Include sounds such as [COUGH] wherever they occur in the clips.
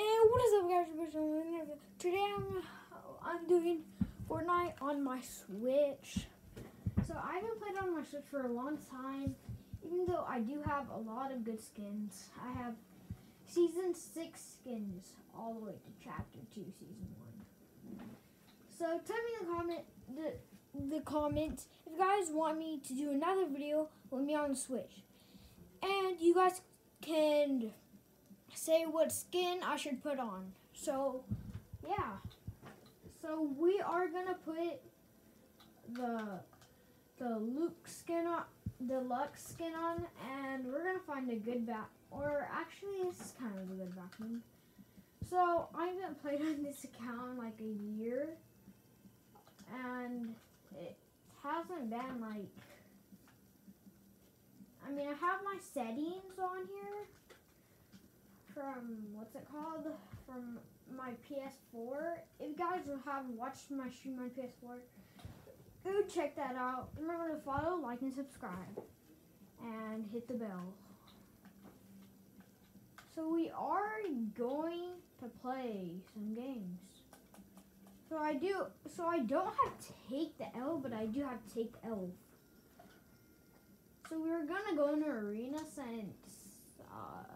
And what is up, guys? Today I'm I'm doing Fortnite on my Switch. So I haven't played on my Switch for a long time, even though I do have a lot of good skins. I have season six skins all the way to chapter two, season one. So tell me in the comment the the comments if you guys want me to do another video with me on the Switch, and you guys can say what skin I should put on. So, yeah. So we are gonna put the the Luke skin on, the Luxe skin on, and we're gonna find a good back. Or actually, this is kind of a good background. So I haven't played on this account in like a year, and it hasn't been like. I mean, I have my settings on here from what's it called from my PS4. If you guys haven't watched my stream on PS4, go check that out. Remember to follow, like, and subscribe, and hit the bell. So we are going to play some games. So I do. So I don't have to take the L, but I do have to take the L. So we're gonna go in arena since. Uh,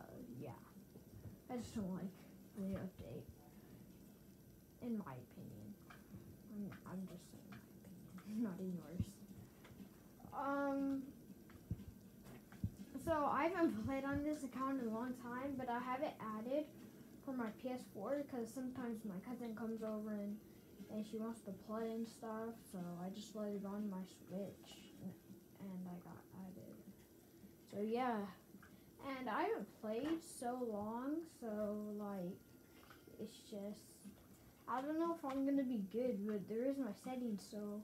I just don't like the update. In my opinion. I'm, I'm just saying my opinion, [LAUGHS] not in yours. Um, so I haven't played on this account in a long time, but I have it added for my PS4 because sometimes my cousin comes over and, and she wants to play and stuff, so I just let it on my Switch and I got added. So yeah. And I haven't played so long, so like it's just I don't know if I'm gonna be good, but there is my settings. So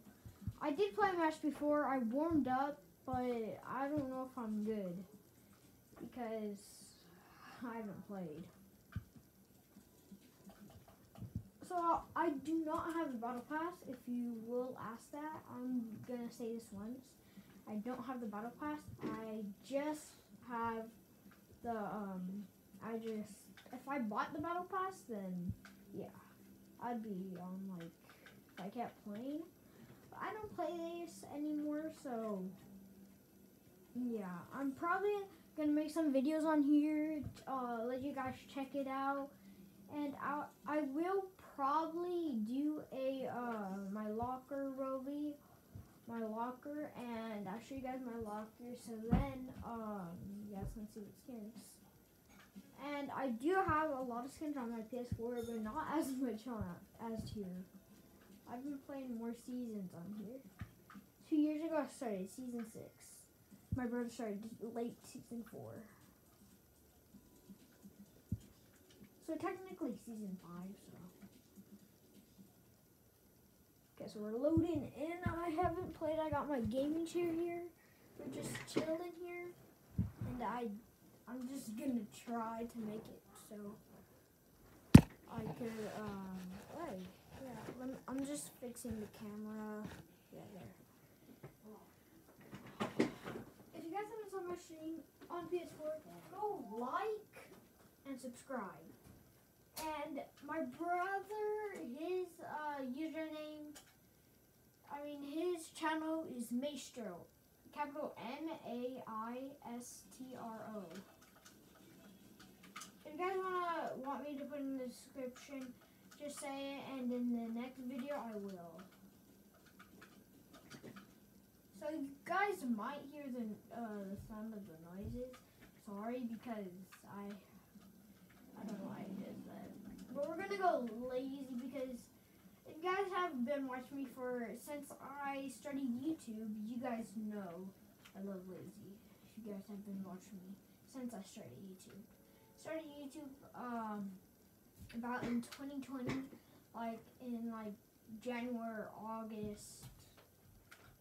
I did play a match before. I warmed up, but I don't know if I'm good because I haven't played. So I do not have the battle pass. If you will ask that, I'm gonna say this once. I don't have the battle pass. I just have the um I just if I bought the battle pass then yeah. I'd be on like if I kept playing. But I don't play this anymore so yeah. I'm probably gonna make some videos on here uh, let you guys check it out. And I I will probably do a uh, my locker rovie my locker and I'll show you guys my locker. So then um you guys can see what skins. And I do have a lot of skins on my PS4 but not as [LAUGHS] much on as here. I've been playing more seasons on here. Two years ago I started season six. My brother started late season four. So technically season five so So we're loading in. I haven't played. I got my gaming chair here. We're just chilling here. And I, I'm just going to try to make it so I could, um, hey, yeah, I'm just fixing the camera. Yeah, there. If you guys haven't saw my stream on PS4, go like and subscribe. And my brother, his uh, username I mean, his channel is Maestro. Capital M-A-I-S-T-R-O. If you guys wanna want me to put in the description, just say it, and in the next video I will. So you guys might hear the uh, the sound of the noises. Sorry because I I don't know why I did. But we're gonna go lazy because you guys have been watching me for since I started YouTube, you guys know I love lazy. If you guys have been watching me since I started YouTube. Started YouTube um about in 2020, like in like January, or August.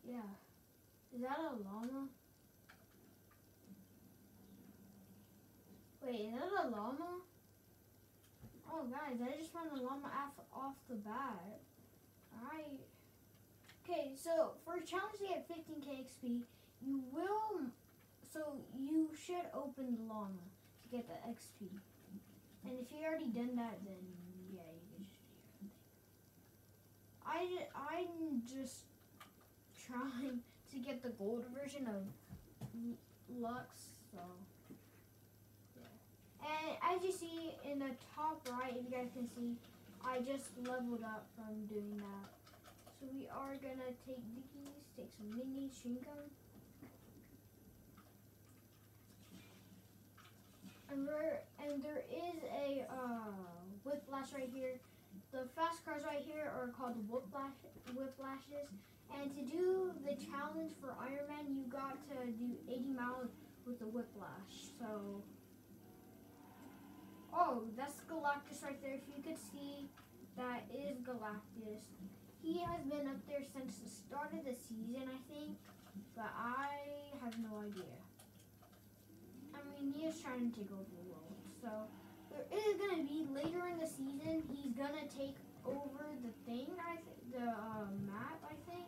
Yeah. Is that a llama? Wait, is that a llama? Oh guys, I just found a llama off, off the bat. Alright. Okay, so for a challenge to get 15k XP, you will, so you should open the llama to get the XP. And if you already done that, then yeah, you can just do your own thing. I, I'm just trying [LAUGHS] to get the gold version of Luxe, so as you see in the top right, if you guys can see, I just leveled up from doing that. So we are gonna take these, take some shrink 'em. And we're and there is a uh, whiplash right here. The fast cars right here are called whiplash whiplashes. And to do the challenge for Iron Man, you got to do 80 miles with the whiplash. So, oh, that's Galactus right there. If you could see, that is Galactus. He has been up there since the start of the season, I think, but I have no idea. I mean, he is trying to take over the world. So there is gonna be later in the season. He's gonna take over the thing. I th- the uh, map. I think.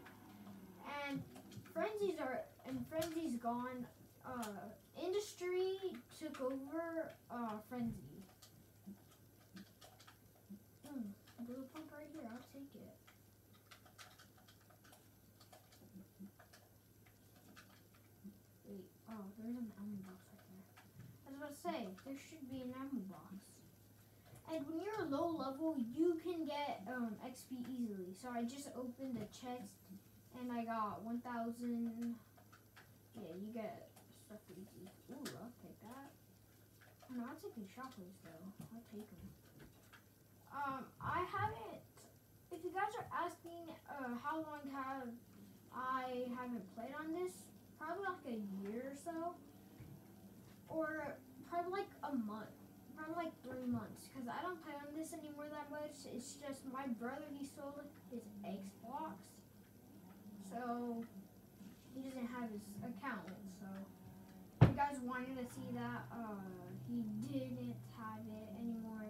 And frenzies are and frenzies gone. Uh, industry took over uh, frenzy. Hmm, blue pump right here. I'll take it. Wait. Oh, there's an box right there. I was about to say, there should be an ammo box. And when you're low level, you can get um, XP easily. So I just opened the chest and I got 1,000. Yeah, you get stuff easy. Ooh, I'll take that. Oh, no, I'll take the chocolates though. I'll take them. Um, I haven't. If you guys are asking uh, how long have I haven't played on this, probably like a year or so, or probably like a month, probably like three months, because I don't play on this anymore that much. It's just my brother he sold his Xbox, so he doesn't have his account. So if you guys wanted to see that, uh, he didn't have it anymore.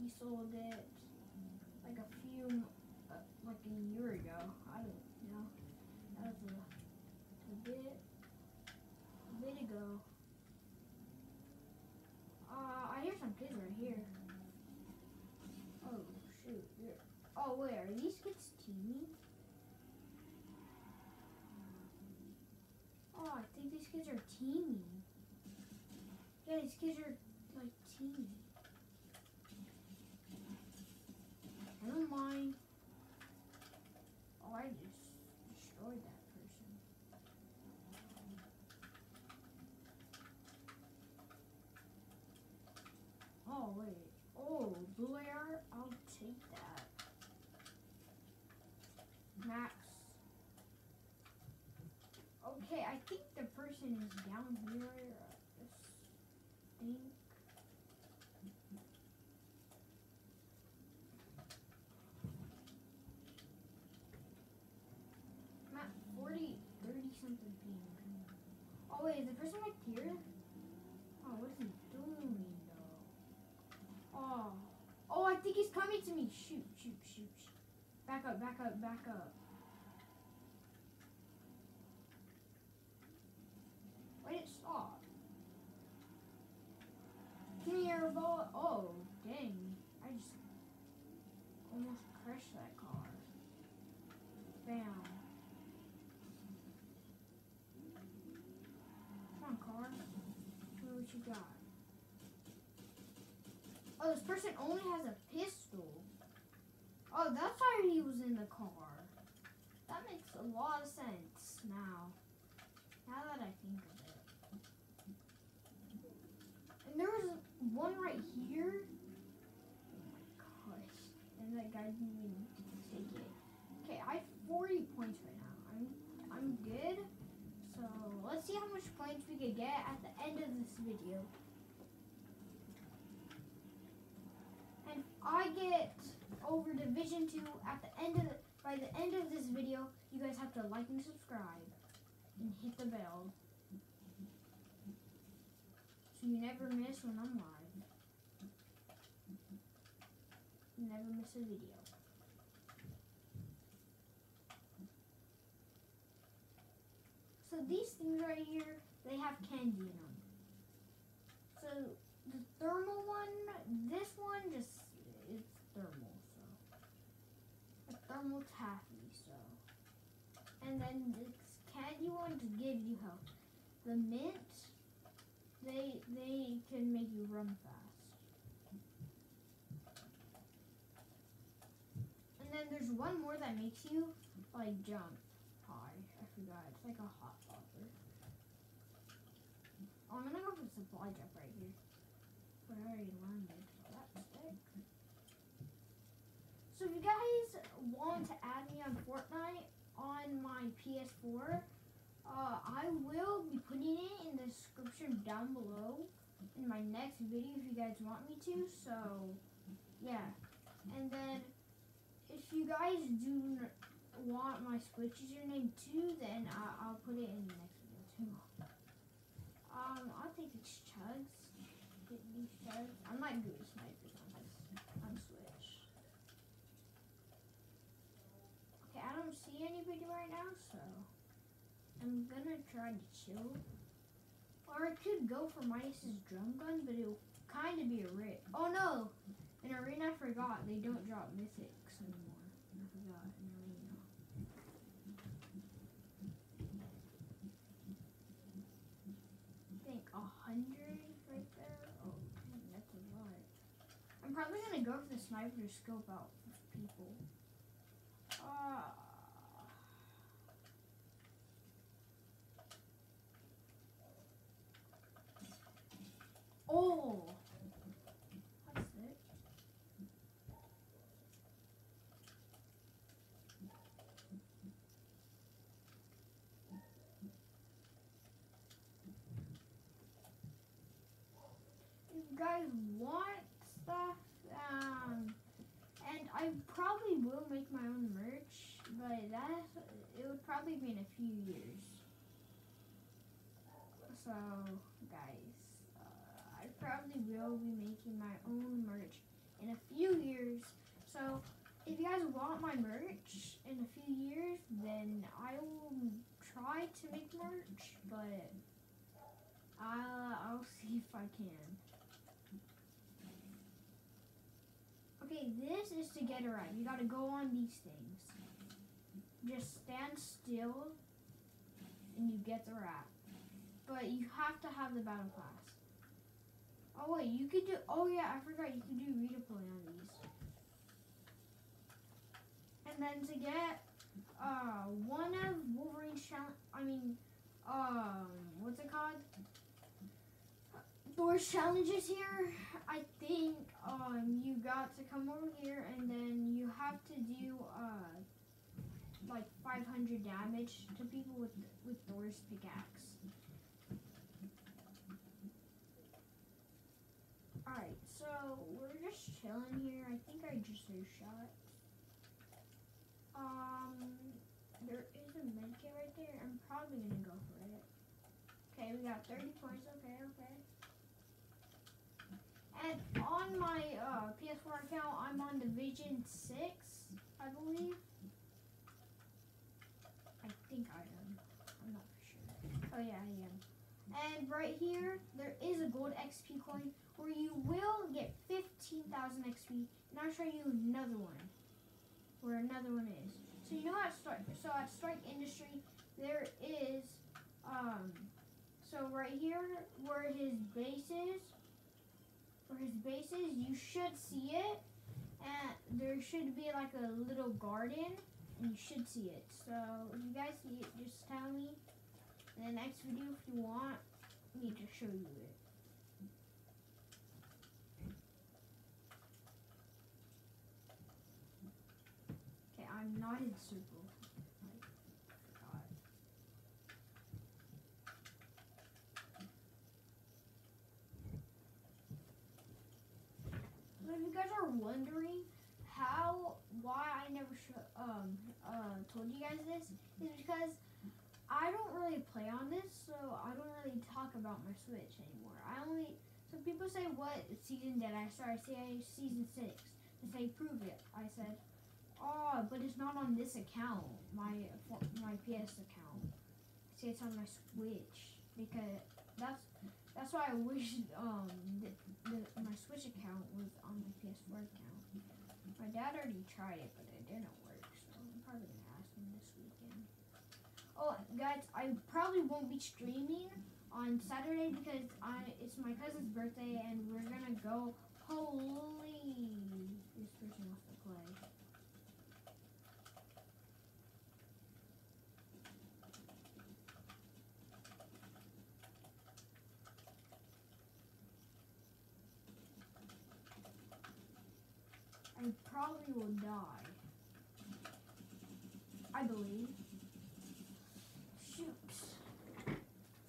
He sold it like a few, uh, like a year ago. I don't know. That was a, a bit, a bit ago. Uh, I hear some kids right here. Oh shoot! They're- Oh wait, are these kids teaming? Oh, I think these kids are teaming. Yeah, these kids are like teaming. I don't mind. Oh, I just destroyed that person. Oh, wait. Oh, blue AR? I'll take that. Max. Okay, I think the person is down here. I think. I'm at 40, 30 something ping. Oh wait, is the person right here? Oh, what is he doing though? Oh, oh, I think he's coming to me. Shoot, shoot. Back up, back up, back up. Wait, it stop. Come here, ball. Oh, dang. I just almost crushed that car. Bam. Come on, car. Show me what you got. Oh, this person only has a pistol. Oh, that's why he was in the car. That makes a lot of sense now. Now that I think of it. And there was one right here. Oh my gosh. And that guy didn't even take it. Okay, I have 40 points right now. I'm I'm good. So let's see how much points we could get at the end of this video. And I get over Division 2 at the end of the, by the end of this video, you guys have to like and subscribe and hit the bell. So you never miss when I'm live. Never miss a video. So these things right here, they have candy in them. So the thermal one, this normal taffy. So, and then this candy ones give you health. The mint, they they can make you run fast. And then there's one more that makes you like jump high. I forgot. It's like a hot popper. Oh, I'm gonna go for supply jump right here. But I already landed. So that's sick. So if you guys want to add me on Fortnite on my PS4, uh, I will be putting it in the description down below in my next video if you guys want me to. So, yeah. And then, if you guys do want my Squitch username too, then I- I'll put it in the next video too. Um, I'll take these chugs. These chugs. I'm not good at snipers on this. On Switch. Okay, I don't see anybody right now, so. I'm gonna try to chill. Or I could go for Midas's drum gun, but it'll kind of be a rip. Oh no! In Arena, I forgot. They don't drop mythics anymore. I forgot in Arena. I think a hundred right there. Oh, that's a lot. I'm probably gonna go for the sniper to scope out people. Uh, Oh! Guys want stuff, um, and I probably will make my own merch, but that it would probably be in a few years. So, guys, I probably will be making my own merch in a few years. So, if you guys want my merch in a few years, then I will try to make merch, but uh, I'll, I'll [LAUGHS] see if I can. Okay, this is to get it right. You gotta go on these things. Just stand still and you get the wrap. But you have to have the battle pass. Oh wait, you could do oh yeah, I forgot you could do redeploy on these. And then to get uh one of Wolverine's challenge I mean um what's it called? Thor's challenges here, I think um you got to come over here and then you have to do uh like 500 damage to people with with Thor's pickaxe. Alright, so we're just chilling here. I think I just heard shots. Um, there is a medkit right there. I'm probably gonna go for it. Okay, we got 30 points. Okay, okay. And on my uh, PS4 account, I'm on Division 6, I believe. I think I am. I'm not for sure. Oh, yeah, I am. And right here, there is a gold XP coin where you will get 15,000 XP. And I'll show you another one where another one is. So you know at Stark, so at Stark Industry, there is, um, so right here where his base is, where his base is, you should see it. And there should be like a little garden, and you should see it. So if you guys see it, just tell me in the next video if you want me to show you it. Okay, I'm not in circle. So if you guys are wondering how, why I never um uh told you guys this is because I don't really play on this, so I don't really talk about my Switch anymore. I only so people say what season did I start? I say season six. They say prove it. I said, oh, but it's not on this account, my my PS account. See, it's on my Switch because that's that's why I wish um the, the, my Switch account was on my PS4 account. My dad already tried it, but it didn't work. So I'm probably gonna ask him this weekend. Oh, guys, I probably won't be streaming on Saturday because I it's my cousin's birthday and we're gonna go. Holy! This person wants to play. I probably will die. I believe. Shoot.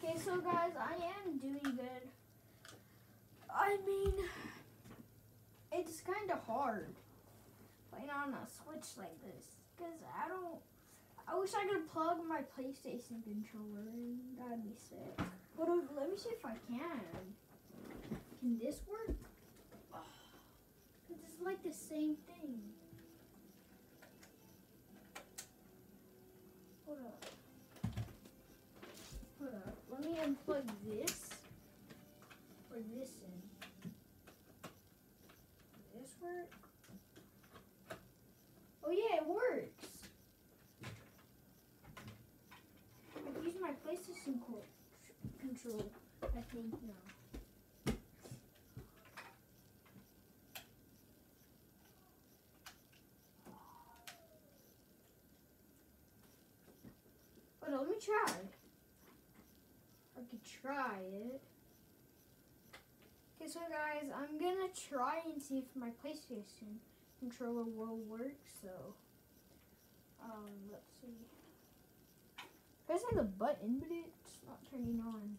Okay, so guys, I am doing good. I mean, it's kind of hard playing on a Switch like this because I don't. I wish I could plug my PlayStation controller in. That'd be sick. But uh, let me see if I can. Can this work? Like the same thing. Hold up. Hold up. Let me unplug this or this in. This work? Oh yeah, it works. I've used my PlayStation co- control. I think now. But let me try. I could try it. Okay, so guys, I'm gonna try and see if my PlayStation controller will work. So, um, let's see. Pressing the button, but it's not turning on.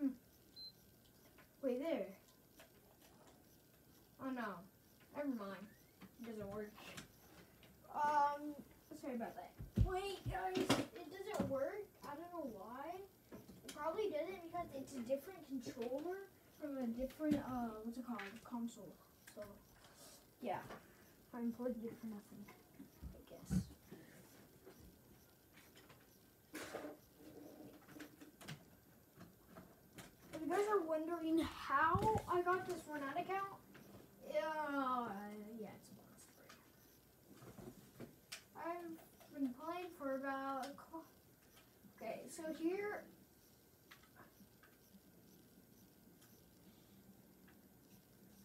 Hmm. Wait there. Oh no. Never mind. It doesn't work. Um, sorry about that. Wait, guys, it doesn't work. I don't know why. It probably doesn't because it's a different controller from a different, uh, what's it called? Console. So, yeah. I'm unplugged it for nothing, I guess. If you guys are wondering how I got this Fortnite account, yeah, it's a long story. I've been playing for about. Okay, so here.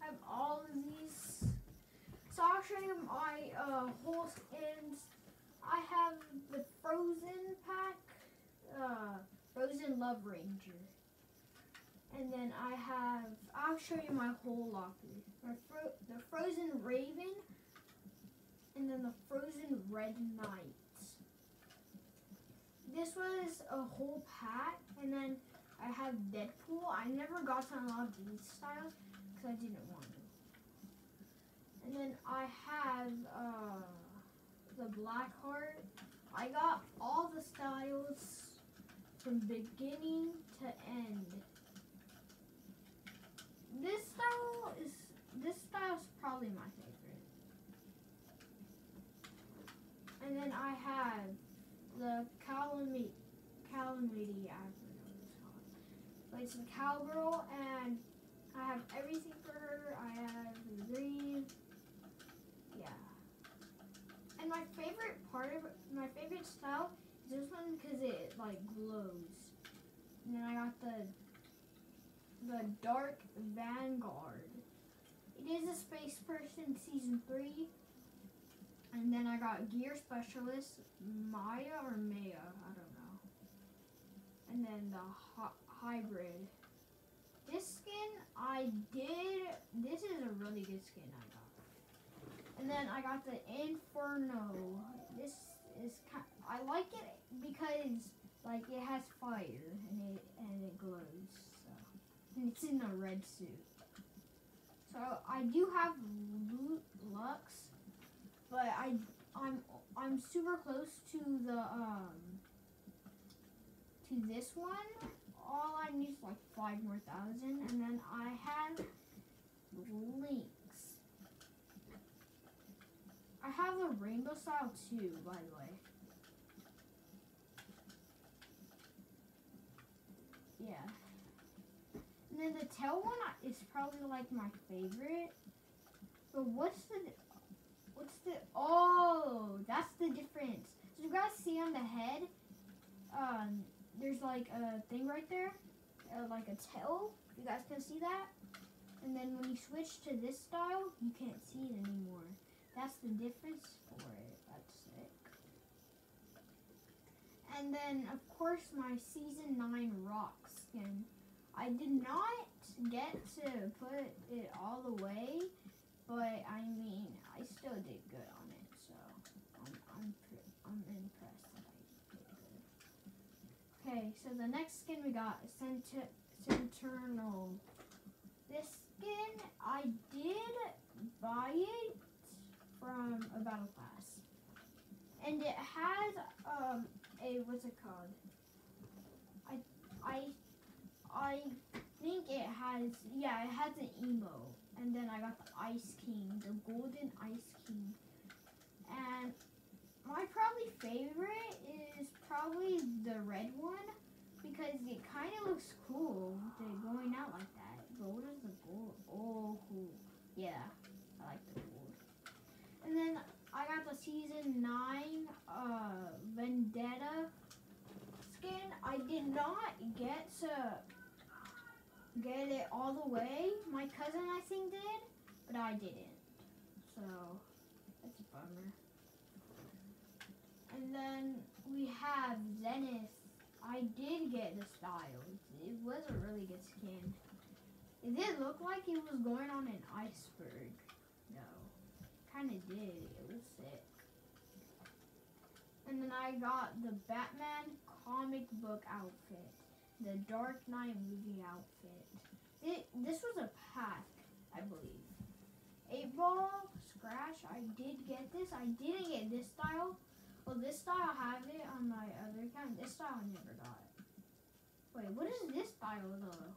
I have all of these. So I'll show you my uh, whole skins. I have the Frozen pack, uh, Frozen Love Ranger. And then I have, I'll show you my whole locker. My fro- the Frozen Raven, and then the Frozen Red Knight. This was a whole pack, and then I have Deadpool. I never got to unlock these styles because I didn't want to. And then I have uh, the Black Heart. I got all the styles from beginning to end. This style is this style is probably my favorite. And then I have the Calamity Calamity I don't know. But it's cowgirl and I have everything for her. I have the green. Yeah. And my favorite part of my favorite style is this one because it like glows. And then I got the the Dark Vanguard. It is a Space Person Season 3. And then I got Gear Specialist, Maya or Maya, I don't know. And then the hy- Hybrid. This skin, I did, this is a really good skin I got. And then I got the Inferno. This is, ki I like it because, like, it has fire and it, and it glows. So. And it's in a red suit. So I do have Lu- Lux, but I I'm I'm super close to the um to this one. All I need is like five more thousand, and then I have links. I have a rainbow style too, by the way. Yeah. And then the tail one is probably like my favorite. But what's the what's the? Oh, that's the difference. So you guys see on the head, um, there's like a thing right there, uh, like a tail. You guys can see that. And then when you switch to this style, you can't see it anymore. That's the difference for it. That's sick. And then, of course, my season 9 rock skin. I did not get to put it all the way, but I mean, I still did good on it, so I'm, I'm, I'm impressed that I did good. Okay, so the next skin we got is Cent- Centurnal. This skin, I did buy it from a battle pass. And it has um a what's it called? I I I think it has yeah, it has an emo. And then I got the Ice King, the golden Ice King. And my probably favorite is probably the red one because it kind of looks cool. They're going out like that. Gold is the gold. Oh, cool. Yeah, I like the gold. And then I got the season nine uh, Vendetta skin. I did not get to get it all the way. My cousin, I think, did, but I didn't. So that's a bummer. And then we have Zenith. I did get the style. It was a really good skin. It did look like it was going on an iceberg. No. Kinda did. It was sick. And then I got the Batman comic book outfit. The Dark Knight movie outfit. It, this was a pack, I believe. Eight ball, scratch. I did get this. I didn't get this style. Well, this style I have it on my other account. This style I never got. Wait, what is this style though?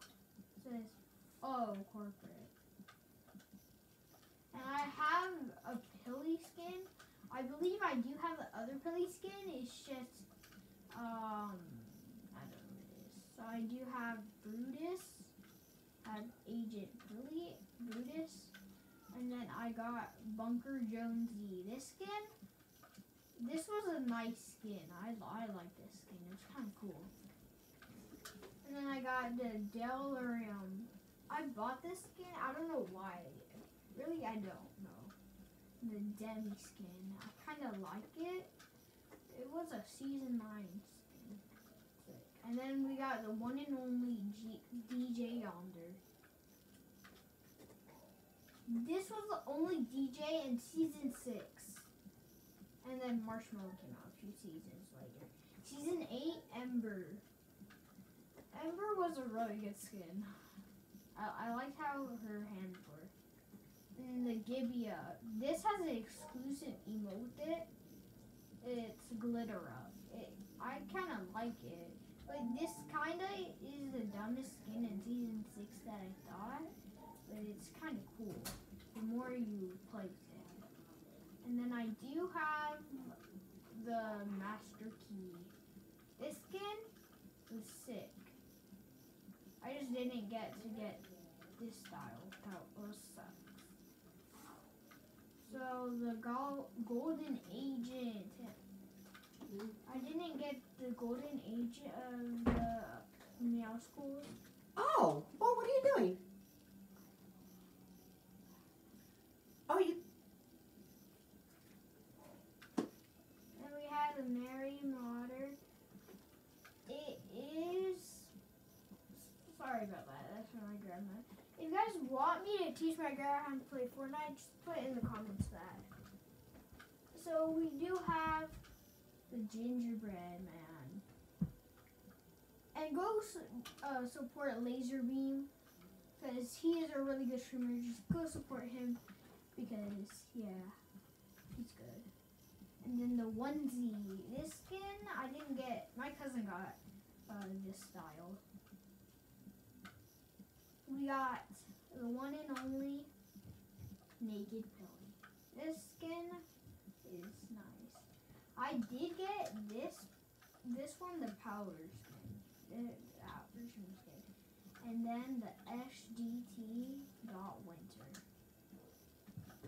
It says, oh, corporate. And I have a Peely skin. I believe I do have the other Peely skin. It's just, um, I don't know what it is. So I do have Brutus. I have Agent Billy, Brutus. And then I got Bunker Jonesy. This skin, this was a nice skin. I, I like this skin. It's kind of cool. And then I got the Delirium. I bought this skin. I don't know why. Really, I don't know. The Demi skin. I kind of like it. It was a season 9 skin. Sick. And then we got the one and only G- DJ Yonder. This was the only DJ in season 6. And then Marshmello came out a few seasons later. Season 8, Ember. Ember was a really good skin. I, I liked how her hands were. And the Gibbia. This has an exclusive emote with it. It's Glitter Up. It, I kind of like it. But this kind of is the dumbest skin in season 6 that I thought. But it's kind of cool the more you play with it. And then I do have the Master Key. This skin was sick. I just didn't get to get this style. That was sucks. So the gol- Golden Agent. I didn't get the Golden age of the Meowscles. Oh, well, what are you doing? Oh, you. And we have a Mary Motter. It is. Sorry about that. That's from my grandma. If you guys want me to teach my grandma how to play Fortnite, just put it in the comments that. So we do have the gingerbread man. And go uh, support Lazarbeam because he is a really good streamer. Just go support him because yeah, he's good. And then the onesie. This skin I didn't get. My cousin got uh, this style. We got the one and only Naked Peely. This skin is. I did get this this one, the power skin. Uh, skin. And then the SDT dot winter.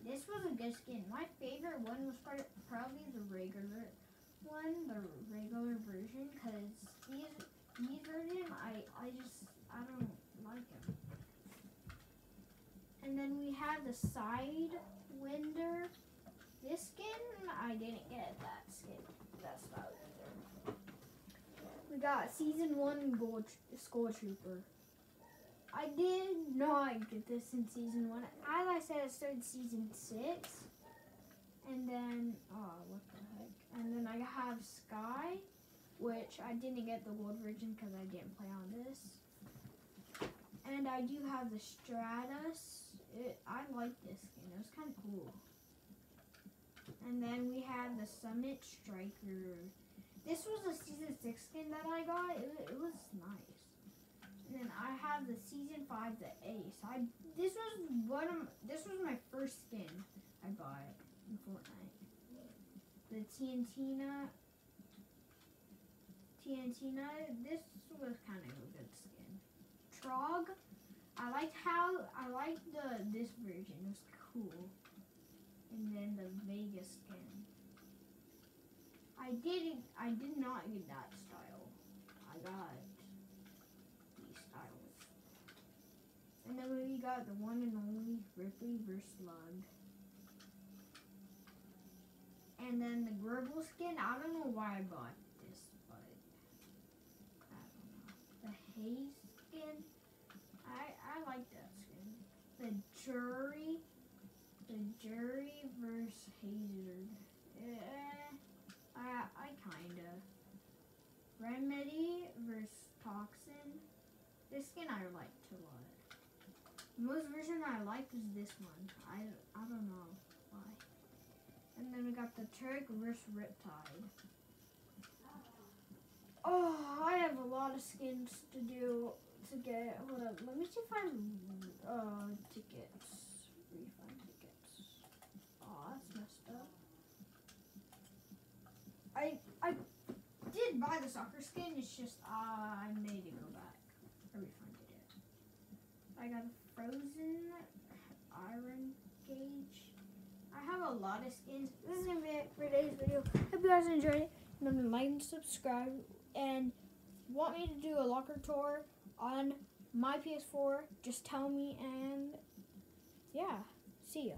This was a good skin. My favorite one was probably the regular one, the regular version, because these these version I I just I don't like them. And then we have the Sidewinder. This skin I didn't get that skin. That's not either. We got season one gold Skull Trooper. I did not get this in season one. As I said, I started season six. And then, oh, what the heck? And then I have Sky, which I didn't get the gold version because I didn't play on this. And I do have the Stratus. It, I like this skin. It was kind of cool. And then we have the Summit Striker. This was a season six skin that I got. It, it was nice. And then I have the season five, the Ace. I this was one of this was my first skin I bought in Fortnite. The TNTina, TNTina. This was kind of a good skin. Trog. I liked how I liked the this version. It was cool. And then the Vegas skin. I didn't. I did not get that style. I got these styles. And then we got the one and only Ripley vs. Slug. And then the Gribble skin. I don't know why I bought this, but I don't know. The Haze skin. I I like that skin. The Jury. The Jury vs. Hazard. Eh, I I kinda. Remedy versus Toxin. This skin I liked a lot. The most version I like is this one. I, I don't know why. And then we got the Turk versus Riptide. Oh, I have a lot of skins to do to get. Hold up, let me see if I uh tickets refund tickets. Oh, that's messed up. I I did buy the soccer skin. It's just uh, I made it go back. I refunded it. I got a frozen iron gauge. I have a lot of skins. This is gonna be it for today's video. Hope you guys enjoyed it. Remember to like and subscribe. And want me to do a locker tour on my PS4? Just tell me. And yeah, see ya.